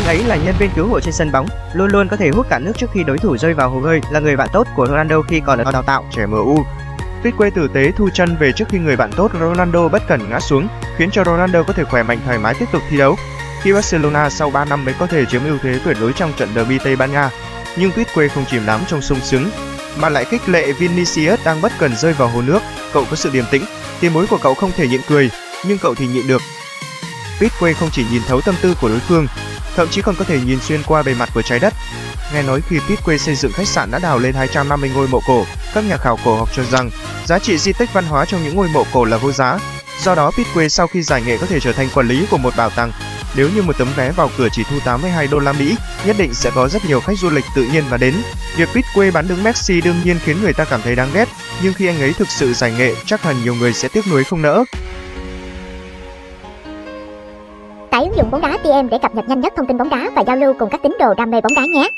Anh ấy là nhân viên cứu hộ trên sân bóng, luôn luôn có thể hút cả nước trước khi đối thủ rơi vào hồ bơi, là người bạn tốt của Ronaldo khi còn ở đào tạo trẻ MU. Pitque tử tế thu chân về trước khi người bạn tốt Ronaldo bất cẩn ngã xuống, khiến cho Ronaldo có thể khỏe mạnh thoải mái tiếp tục thi đấu. Khi Barcelona sau 3 năm mới có thể chiếm ưu thế tuyệt đối trong trận derby Tây Ban Nha, nhưng Pitque không chìm đắm trong sung sướng, mà lại khích lệ Vinicius đang bất cần rơi vào hồ nước. Cậu có sự điềm tĩnh, tiền bối của cậu không thể nhịn cười, nhưng cậu thì nhịn được. Pitque không chỉ nhìn thấu tâm tư của đối phương, thậm chí còn có thể nhìn xuyên qua bề mặt của trái đất. Nghe nói khi Pitque xây dựng khách sạn đã đào lên 250 ngôi mộ cổ, các nhà khảo cổ học cho rằng giá trị di tích văn hóa trong những ngôi mộ cổ là vô giá. Do đó, Pitque sau khi giải nghệ có thể trở thành quản lý của một bảo tàng. Nếu như một tấm vé vào cửa chỉ thu 82 đô la Mỹ, nhất định sẽ có rất nhiều khách du lịch tự nhiên mà đến. Việc Pitque bán đứng Messi đương nhiên khiến người ta cảm thấy đáng ghét, nhưng khi anh ấy thực sự giải nghệ, chắc hẳn nhiều người sẽ tiếc nuối không nỡ. Tải ứng dụng bóng đá TM để cập nhật nhanh nhất thông tin bóng đá và giao lưu cùng các tín đồ đam mê bóng đá nhé.